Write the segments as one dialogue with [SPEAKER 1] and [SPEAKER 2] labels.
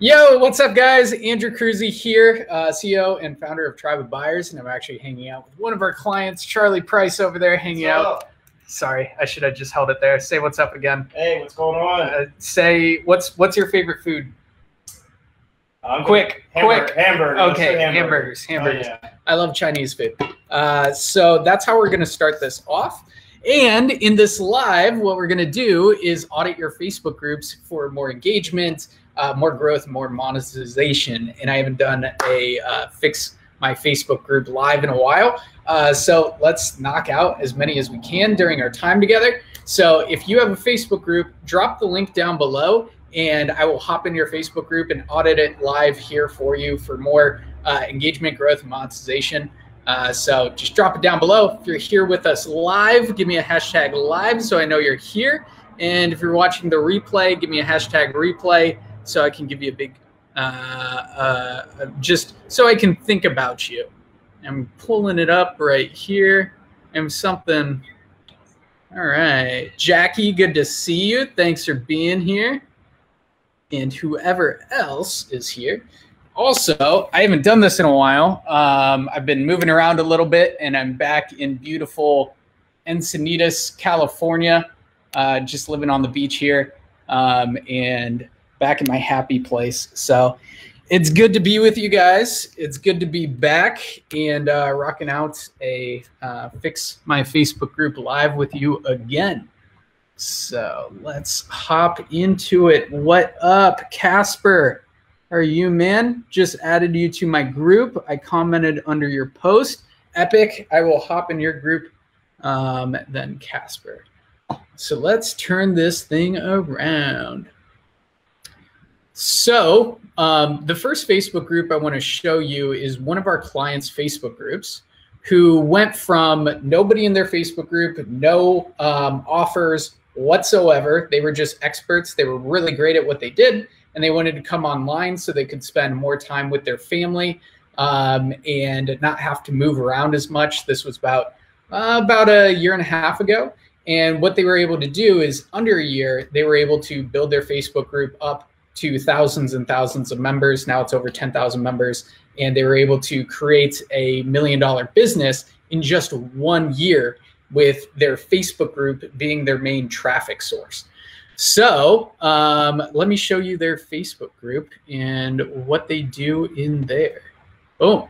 [SPEAKER 1] Yo, what's up, guys? Andrew Kroeze here, uh, CEO and founder of Tribe of Buyers, and I'm actually hanging out with one of our clients, Charlie Price, over there, hanging
[SPEAKER 2] What's
[SPEAKER 1] out.
[SPEAKER 2] up?
[SPEAKER 1] Sorry, I should have just held it there. Say what's up again.
[SPEAKER 2] Hey, what's going on?
[SPEAKER 1] Uh, say what's what's your favorite food?
[SPEAKER 2] I'm
[SPEAKER 1] quick,
[SPEAKER 2] hamburger,
[SPEAKER 1] quick.
[SPEAKER 2] Hamburger.
[SPEAKER 1] Okay,
[SPEAKER 2] say
[SPEAKER 1] hamburgers,
[SPEAKER 2] Oh,
[SPEAKER 1] hamburgers.
[SPEAKER 2] yeah.
[SPEAKER 1] I love Chinese food. Uh, so that's how we're going to start this off. And in this live, what we're going to do is audit your Facebook groups for more engagement, uh, more growth, more monetization. And I haven't done a uh, fix my Facebook group live in a while. Uh, so let's knock out as many as we can during our time together. So if you have a Facebook group, drop the link down below and I will hop in your Facebook group and audit it live here for you for more uh, engagement, growth, and monetization. Uh, so just drop it down below. If you're here with us live, give me a hashtag live so I know you're here. And if you're watching the replay, give me a hashtag replay so I can give you a big, uh, uh, just so I can think about you. I'm pulling it up right here. I'm something. All right. Jackie, good to see you. Thanks for being here. And whoever else is here. Also, I haven't done this in a while. Um, I've been moving around a little bit, and I'm back in beautiful Encinitas, California, uh, just living on the beach here, um, and back in my happy place. So it's good to be with you guys. It's good to be back and uh, rocking out a uh, fix my Facebook group live with you again. So let's hop into it. What up, Casper? Are you man? Just added you to my group. I commented under your post. Epic. I will hop in your group. Um, then Casper. So let's turn this thing around. So um, the first Facebook group I want to show you is one of our clients' Facebook groups who went from nobody in their Facebook group, no um, offers whatsoever. They were just experts. They were really great at what they did, and they wanted to come online so they could spend more time with their family um, and not have to move around as much. This was about uh, about a year and a half ago. And what they were able to do is, under a year, they were able to build their Facebook group up to thousands and thousands of members. Now it's over 10,000 members. And they were able to create a million dollar business in just one year with their Facebook group being their main traffic source. So um, let me show you their Facebook group and what they do in there. Oh,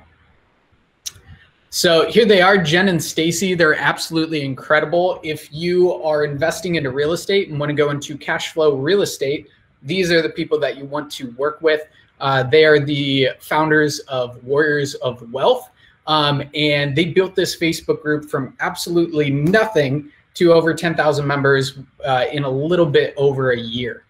[SPEAKER 1] so here they are, Jen and Stacy. They're absolutely incredible. If you are investing into real estate and want to go into cash flow real estate, these are the people that you want to work with. Uh, they are the founders of Warriors of Wealth. Um, and they built this Facebook group from absolutely nothing to over 10,000 members uh, in a little bit over a year.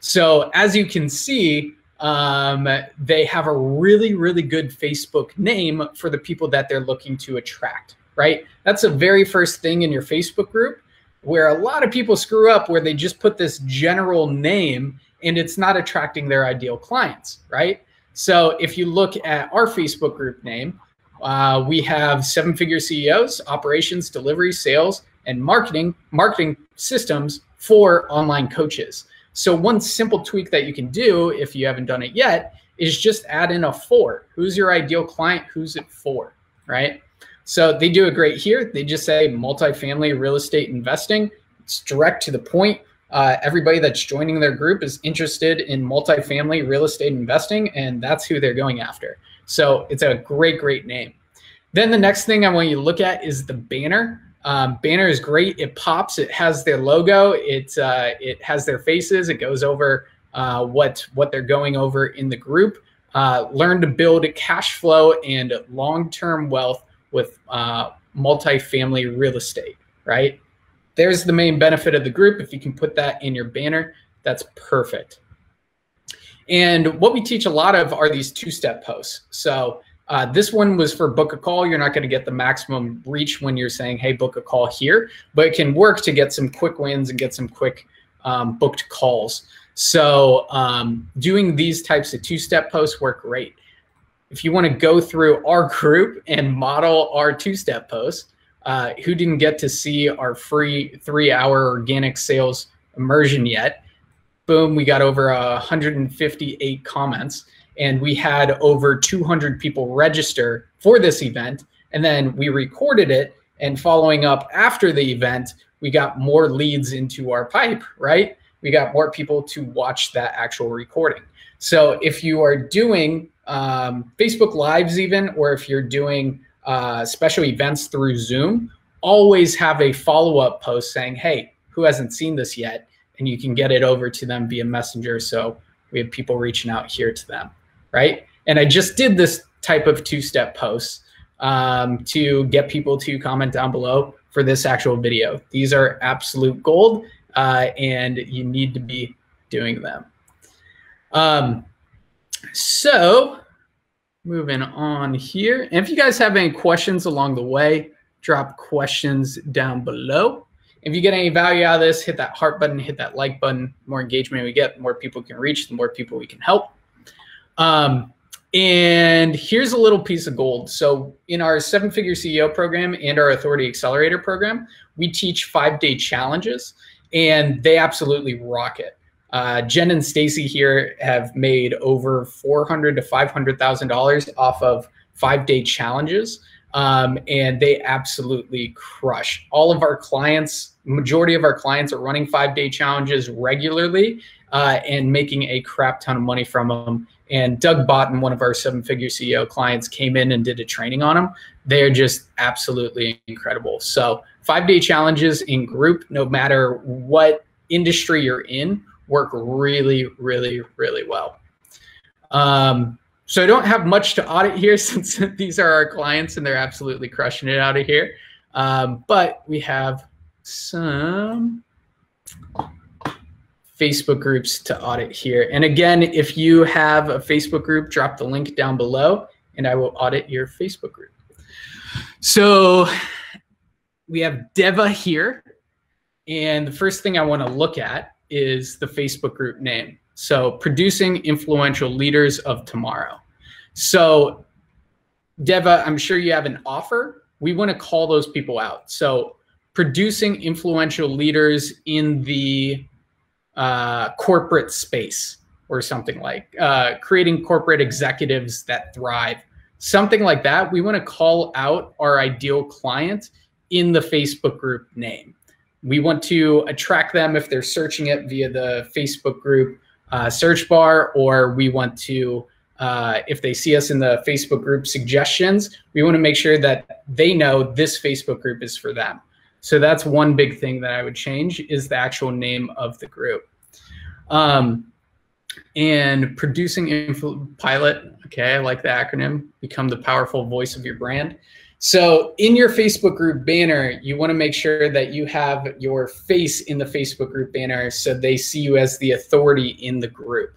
[SPEAKER 1] So as you can see, um, they have a really, really good Facebook name for the people that they're looking to attract, right? That's the very first thing in your Facebook group where a lot of people screw up where they just put this general name and it's not attracting their ideal clients, right? So if you look at our Facebook group name, uh, we have seven figure CEOs, operations, delivery, sales, and marketing, marketing systems for online coaches. So one simple tweak that you can do if you haven't done it yet is just add in a for. Who's your ideal client? Who's it for? Right? So they do it great here. They just say multifamily real estate investing. It's direct to the point. Uh, everybody that's joining their group is interested in multifamily real estate investing, and that's who they're going after. So it's a great, great name. Then the next thing I want you to look at is the banner. Um, banner is great. It pops. It has their logo. It uh, it has their faces. It goes over uh, what what they're going over in the group. Uh, learn to build cash flow and long term wealth with uh, multifamily real estate. Right. There's the main benefit of the group. If you can put that in your banner, that's perfect. And what we teach a lot of are these two step posts. So uh, this one was for book a call. You're not going to get the maximum reach when you're saying, hey, book a call here, but it can work to get some quick wins and get some quick um, booked calls. So um, doing these types of two step posts work great. if you want to go through our group and model our two-step posts, uh, who didn't get to see our free three-hour organic sales immersion yet? Boom, we got over 158 comments, and we had over 200 people register for this event. And then we recorded it, and following up after the event, we got more leads into our pipe, right? We got more people to watch that actual recording. So if you are doing um, Facebook Lives, even, or if you're doing uh, special events through Zoom, always have a follow up post saying, hey, who hasn't seen this yet? And you can get it over to them via Messenger. So we have people reaching out here to them, right? And I just did this type of two step post um, to get people to comment down below for this actual video. These are absolute gold, uh, and you need to be doing them. Um, so moving on here. And if you guys have any questions along the way, drop questions down below. If you get any value out of this, hit that heart button, hit that like button. The more engagement we get, the more people can reach, the more people we can help. Um, and here's a little piece of gold. So in our seven figure CEO program and our authority accelerator program, we teach five day challenges and they absolutely rock it. Uh, Jen and Stacy here have made over four hundred to five hundred thousand dollars off of five day challenges, um, and they absolutely crush. All of our clients, majority of our clients, are running five day challenges regularly uh, and making a crap ton of money from them. And Doug Botten, one of our seven figure CEO clients, came in and did a training on them. They're just absolutely incredible. So five day challenges in group, no matter what industry you're in work really, really, really well. Um, so I don't have much to audit here since these are our clients and they're absolutely crushing it out of here. Um, but we have some Facebook groups to audit here. And again, if you have a Facebook group, drop the link down below and I will audit your Facebook group. So we have Deva here. And the first thing I want to look at is the Facebook group name. So, producing influential leaders of tomorrow. So, Deva, I'm sure you have an offer. We want to call those people out. So, producing influential leaders in the uh, corporate space or something like uh, creating corporate executives that thrive, something like that. We want to call out our ideal client in the Facebook group name. We want to attract them if they're searching it via the Facebook group uh, search bar, or we want to, uh, if they see us in the Facebook group suggestions, we want to make sure that they know this Facebook group is for them. So that's one big thing that I would change is the actual name of the group. Um, and producing info pilot, okay, I like the acronym, become the powerful voice of your brand. So in your Facebook group banner, you want to make sure that you have your face in the Facebook group banner so they see you as the authority in the group.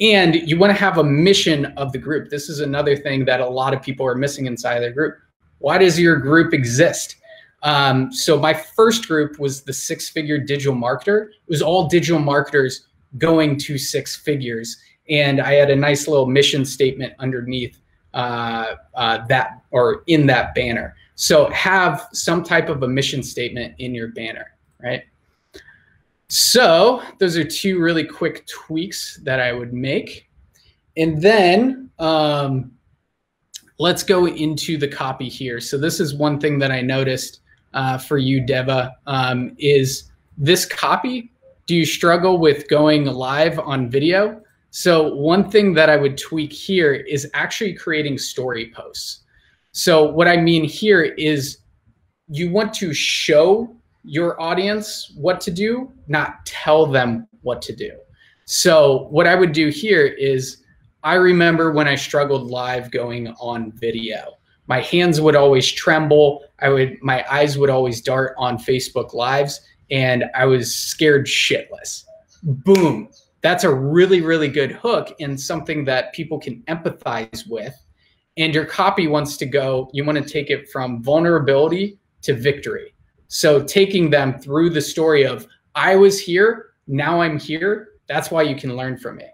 [SPEAKER 1] And you want to have a mission of the group. This is another thing that a lot of people are missing inside their group. Why does your group exist? Um, so my first group was the six figure digital marketer. It was all digital marketers going to six figures. And I had a nice little mission statement underneath uh, uh, that or in that banner. So have some type of a mission statement in your banner, right? So those are two really quick tweaks that I would make. And then um, let's go into the copy here. So this is one thing that I noticed uh, for you, Deva, um, is this copy. Do you struggle with going live on video? So one thing that I would tweak here is actually creating story posts. So what I mean here is you want to show your audience what to do, not tell them what to do. So what I would do here is I remember when I struggled live going on video. My hands would always tremble. I would my eyes would always dart on Facebook lives and I was scared shitless. Boom that's a really, really good hook and something that people can empathize with. And your copy wants to go, you want to take it from vulnerability to victory. So taking them through the story of, I was here, now I'm here. That's why you can learn from it.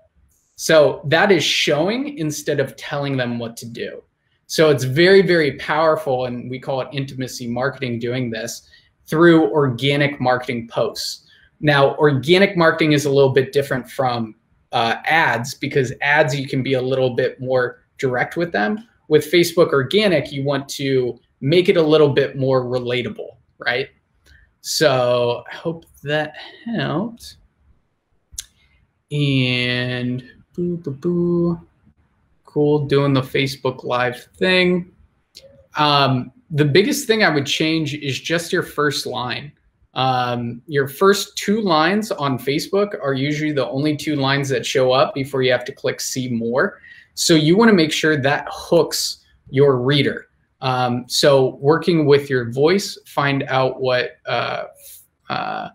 [SPEAKER 1] So that is showing instead of telling them what to do. So it's very, very powerful, and we call it intimacy marketing doing this through organic marketing posts. Now, organic marketing is a little bit different from uh, ads because ads, you can be a little bit more direct with them. With Facebook organic, you want to make it a little bit more relatable, right? So I hope that helped. And boo, boo, boo. Cool, doing the Facebook Live thing. Um, the biggest thing I would change is just your first line. Um, your first two lines on Facebook are usually the only two lines that show up before you have to click see more. So you want to make sure that hooks your reader. Um, so working with your voice, find out what uh, uh,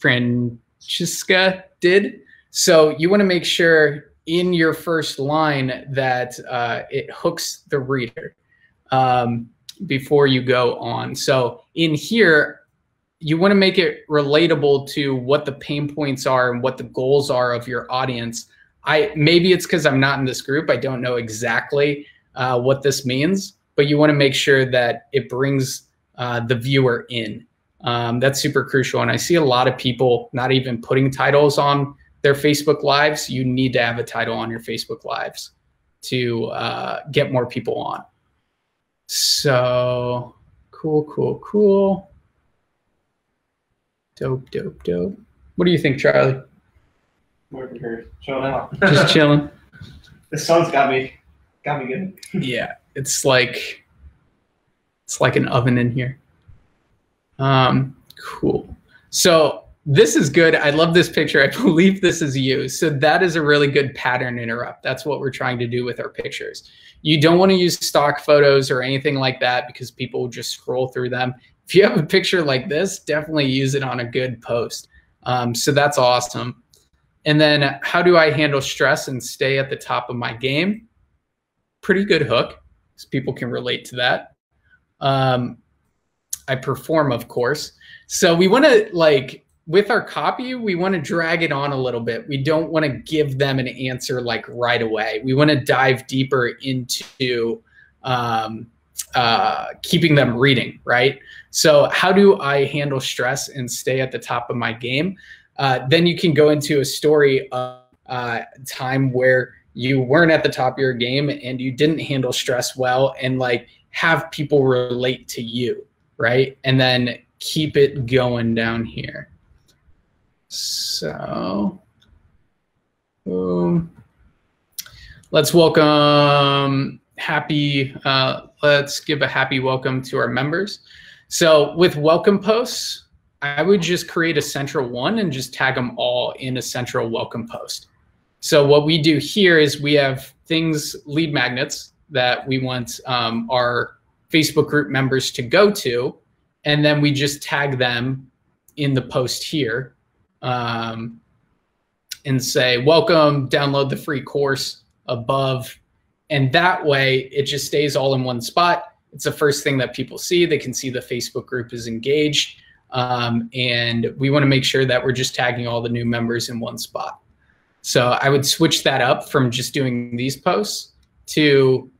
[SPEAKER 1] Francesca did. So you want to make sure in your first line that uh, it hooks the reader um, before you go on. So in here, you want to make it relatable to what the pain points are and what the goals are of your audience. I maybe it's because I'm not in this group. I don't know exactly uh, what this means, but you want to make sure that it brings uh, the viewer in. Um, that's super crucial. And I see a lot of people not even putting titles on their Facebook lives. You need to have a title on your Facebook lives to uh, get more people on. So cool, cool, cool. Dope, dope, dope. What do you think, Charlie?
[SPEAKER 2] We're here chilling out.
[SPEAKER 1] Just chilling.
[SPEAKER 2] the sun's got me, got me good.
[SPEAKER 1] yeah, it's like it's like an oven in here. Um, cool. So this is good. I love this picture. I believe this is you. So that is a really good pattern interrupt. That's what we're trying to do with our pictures. You don't want to use stock photos or anything like that because people will just scroll through them. If you have a picture like this, definitely use it on a good post. Um, so that's awesome. And then how do I handle stress and stay at the top of my game? Pretty good hook, people can relate to that. Um, I perform, of course. So we want to like with our copy, we want to drag it on a little bit. We don't want to give them an answer like right away. We want to dive deeper into um, uh, keeping them reading, right? So, how do I handle stress and stay at the top of my game? Uh, then you can go into a story of uh, time where you weren't at the top of your game and you didn't handle stress well and like have people relate to you, right? And then keep it going down here. So. Let's welcome happy, uh, let's give a happy welcome to our members. So with welcome posts, I would just create a central one and just tag them all in a central welcome post. So what we do here is we have things, lead magnets that we want um, our Facebook group members to go to, and then we just tag them in the post here um, and say, welcome, download the free course above. And that way it just stays all in one spot. It's the first thing that people see. They can see the Facebook group is engaged. Um, and we want to make sure that we're just tagging all the new members in one spot. So I would switch that up from just doing these posts to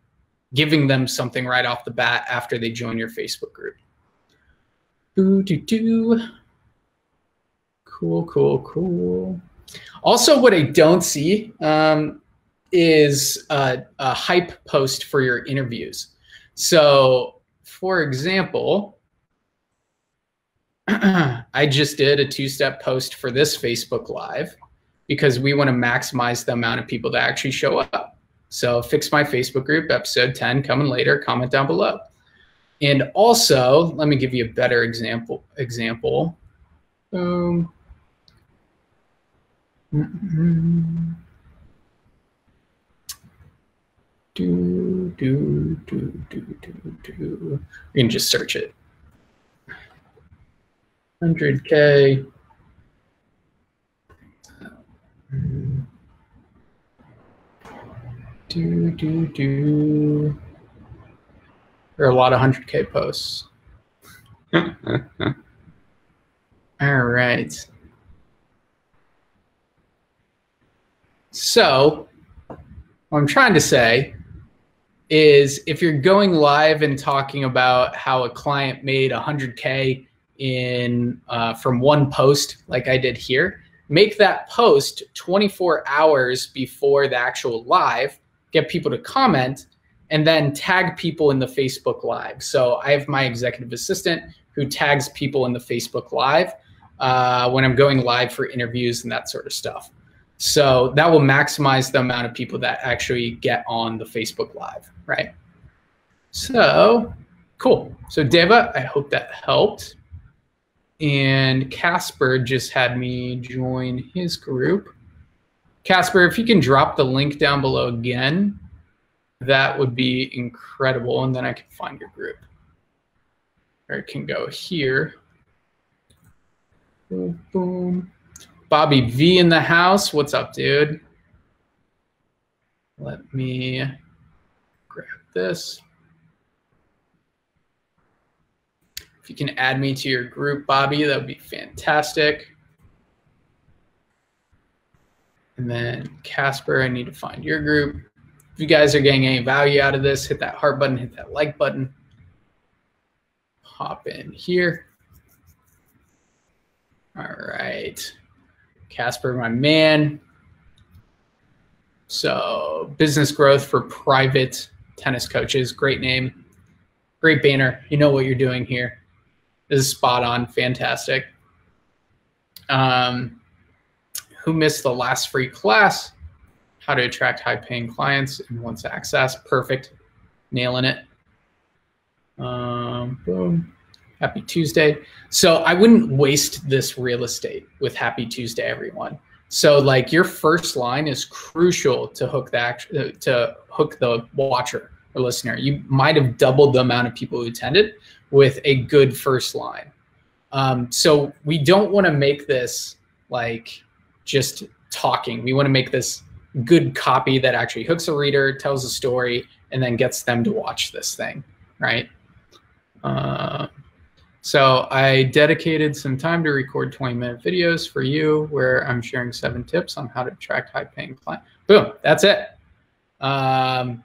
[SPEAKER 1] giving them something right off the bat after they join your Facebook group. Ooh, doo, doo. Cool, cool, cool. Also, what I don't see um, is a, a hype post for your interviews. So, for example, I just did a two step post for this Facebook Live because we want to maximize the amount of people that actually show up. So, fix my Facebook group, episode 10 coming later, comment down below. And also, let me give you a better example. Example. Boom. Mm-hmm. Do, do, do, do, do, do. You can just search it. 100K. Do, do, do. There are a lot of 100K posts. All right. So, what I'm trying to say is if you're going live and talking about how a client made 100K in uh, from one post, like I did here, make that post 24 hours before the actual live, get people to comment, and then tag people in the Facebook Live. So I have my executive assistant who tags people in the Facebook Live uh, when I'm going live for interviews and that sort of stuff. So that will maximize the amount of people that actually get on the Facebook Live, right? So cool. So Deva, I hope that helped. And Casper just had me join his group. Casper, if you can drop the link down below again, that would be incredible. And then I can find your group. Or it can go here. Boom, boom. Bobby V in the house. What's up, dude? Let me grab this. If you can add me to your group, Bobby, that would be fantastic. And then Casper, I need to find your group. If you guys are getting any value out of this, hit that heart button, hit that like button. Hop in here. All right. Casper, my man. So, business growth for private tennis coaches. Great name. Great banner. You know what you're doing here. This is spot on. Fantastic. Um, who missed the last free class? How to attract high paying clients and wants access. Perfect. Nailing it. Um, boom. Happy Tuesday. So I wouldn't waste this real estate with Happy Tuesday, everyone. So like your first line is crucial to hook that uh, to hook the watcher or listener. You might have doubled the amount of people who attended with a good first line. Um, so we don't want to make this like just talking. We want to make this good copy that actually hooks a reader, tells a story, and then gets them to watch this thing, right? Uh, so I dedicated some time to record 20 minute videos for you where I'm sharing seven tips on how to attract high paying clients. Boom, that's it. Um,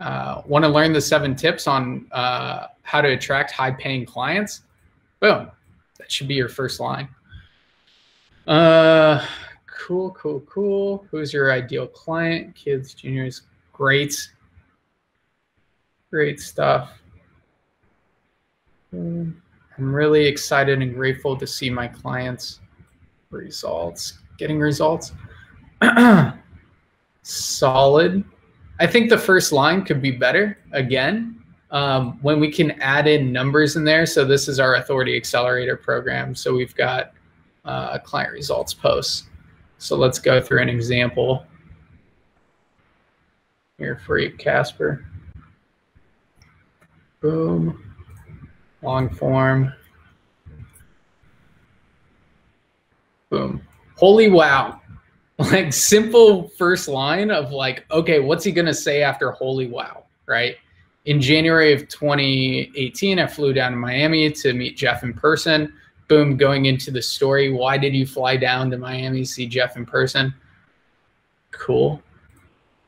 [SPEAKER 1] uh, Want to learn the seven tips on uh, how to attract high paying clients? Boom, that should be your first line. Uh, cool, cool, cool. Who's your ideal client? Kids, juniors, great. Great stuff. I'm really excited and grateful to see my clients' results, getting results. Solid. I think the first line could be better again um, when we can add in numbers in there. So this is our Authority Accelerator program. So we've got uh, client results posts. So let's go through an example here for you, Casper. Boom long form. Boom. Holy wow. Like simple first line of like, okay, what's he to say after holy wow, right? In January of 2018, I flew down to Miami to meet Jeff in person. Boom, going into the story. Why did you fly down to Miami see Jeff in person? Cool.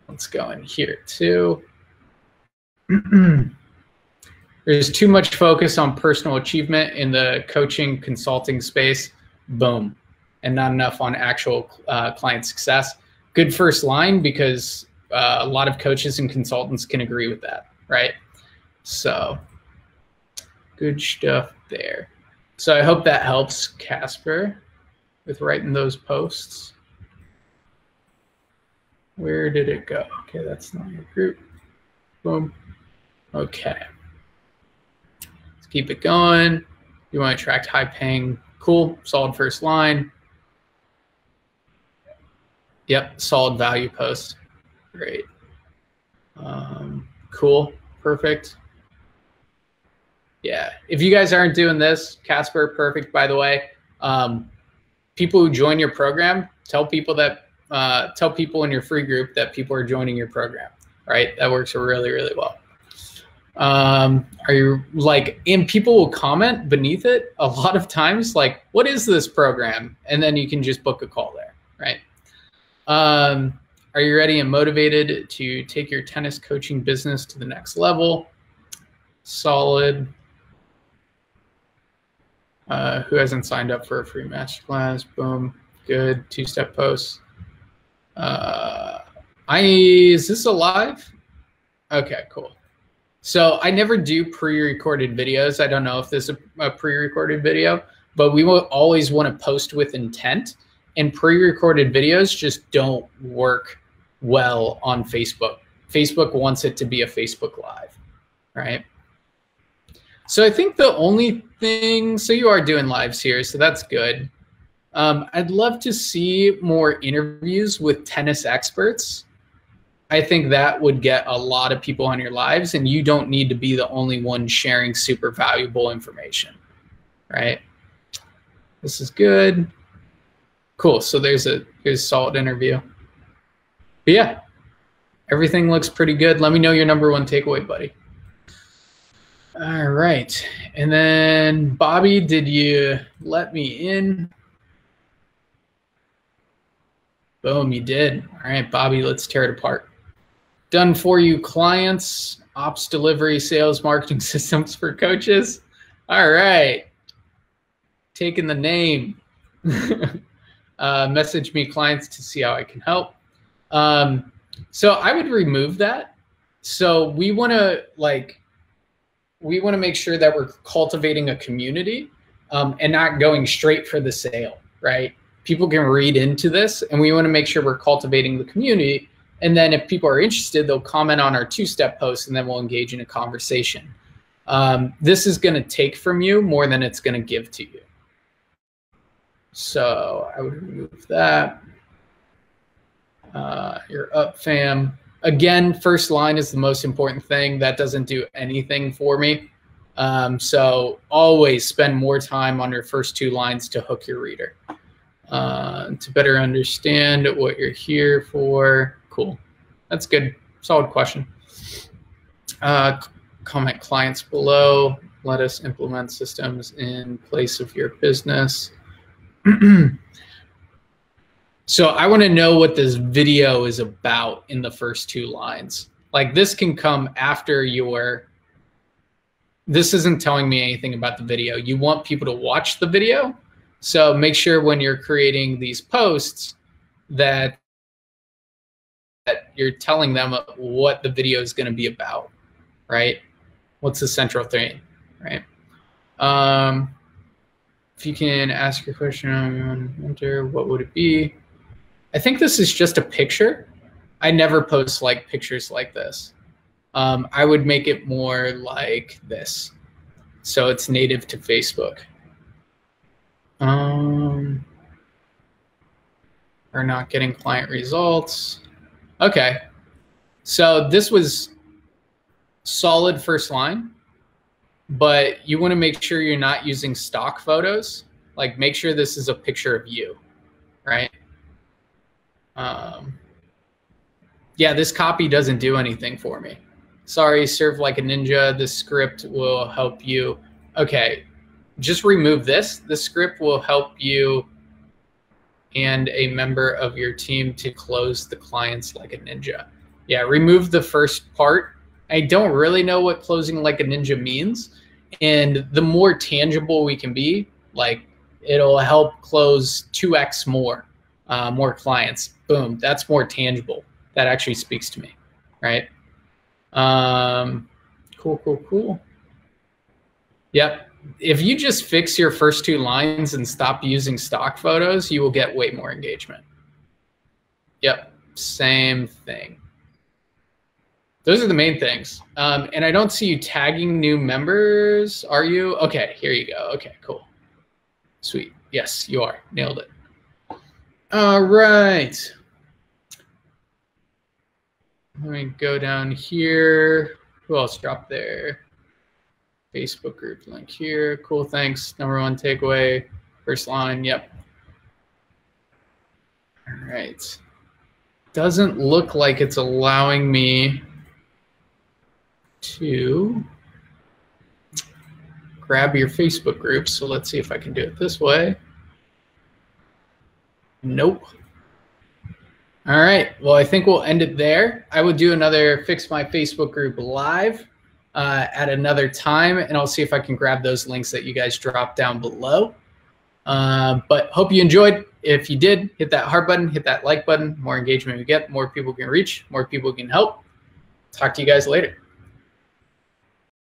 [SPEAKER 1] Let's go in here too. there's too much focus on personal achievement in the coaching consulting space. Boom. And not enough on actual uh, client success. Good first line because uh, a lot of coaches and consultants can agree with that right? So good stuff there. So i hope that helps casper with writing those posts. Where did it go? Okay that's not your group. Boom. Okay keep it going. You want to attract high paying, cool, solid first line. Yep, solid value post. Great. Um, cool, perfect. Yeah, if you guys aren't doing this, Casper, perfect, by the way. Um, people who join your program, tell people that, uh, tell people in your free group that people are joining your program, right? That works really, really well um, are you like and people will comment beneath it a lot of times like what is this program and then you can just book a call there right Um, are you ready and motivated to take your tennis coaching business to the next level? Solid. Uh, who hasn't signed up for a free masterclass? Boom. Good. Two step posts. Uh, I is this alive? Okay, cool. So I never do pre-recorded videos. I don't know if this is a, pre-recorded video, but we will always want to post with intent. And pre-recorded videos just don't work well on Facebook. Facebook wants it to be a Facebook Live, right? So I think the only thing, so you are doing lives here, so that's good. Um, I'd love to see more interviews with tennis experts. I think that would get a lot of people on your lives, and you don't need to be the only one sharing super valuable information, right? This is good. Cool. So there's a there's solid interview. But yeah, everything looks pretty good. Let me know your number one takeaway, buddy. All right. And then Bobby, did you let me in? Boom, you did. All right, Bobby, let's tear it apart. Done for you clients, ops delivery, sales, marketing systems for coaches. All right. Taking the name. uh, message me clients to see how I can help. Um, so I would remove that. So we want to like, we want to make sure that we're cultivating a community um, and not going straight for the sale, right? People can read into this, and we want to make sure we're cultivating the community. And then if people are interested, they'll comment on our two-step post, and then we'll engage in a conversation. Um, this is going to take from you more than it's going to give to you. So I would remove that. Uh, you're up, fam. Again, first line is the most important thing. That doesn't do anything for me. Um, so always spend more time on your first two lines to hook your reader. Uh, to better understand what you're here for. Cool. That's good. Solid question. Uh, comment clients below. Let us implement systems in place of your business. So I want to know what this video is about in the first two lines. Like this can come after your, this isn't telling me anything about the video. You want people to watch the video. So make sure when you're creating these posts that, that you're telling them what the video is going to be about, right? What's the central thing, right? Um, if you can ask your question, enter, what would it be? I think this is just a picture. I never post like pictures like this. Um, I would make it more like this. So it's native to Facebook. Um, are not getting client results. Okay. So this was solid first line, but you want to make sure you're not using stock photos. Like make sure this is a picture of you, right? Um, yeah, this copy doesn't do anything for me. Sorry, serve like a ninja. This script will help you. Okay, just remove this. The script will help you and a member of your team to close the clients like a ninja. Yeah, remove the first part. I don't really know what closing like a ninja means. And the more tangible we can be, like it'll help close 2x more uh, more clients. Boom, that's more tangible. That actually speaks to me, right? Um, cool, cool, cool. Yep. If you just fix your first two lines and stop using stock photos, you will get way more engagement. Yep, same thing. Those are the main things. Um, and I don't see you tagging new members. Are you? Okay, here you go. Okay, cool. Sweet. Yes, you are. Nailed it. All right. Let me go down here. Who else dropped there? Facebook group link here. Cool, thanks. Number one takeaway, first line, yep. All right. Doesn't look like it's allowing me to grab your Facebook group. So let's see if I can do it this way. Nope. All right. Well, I think we'll end it there. I will do another Fix My Facebook group live uh, at another time, and I'll see if I can grab those links that you guys dropped down below. Uh, but hope you enjoyed. If you did, hit that heart button, hit that like button. More engagement we get, more people can reach, more people can help. Talk to you guys later.